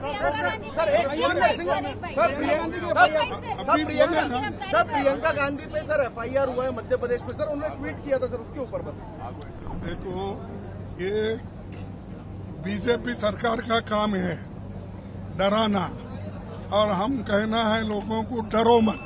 Sir एक sir Priyanka sir Priyanka sir F Gandhi पे sir हुआ है मध्य प्रदेश में। सर उन्होंने ट्वीट किया था सर उसके ऊपर बस। देखो ये बीजेपी सरकार का काम है डराना और हम कहना है लोगों को डरो मत।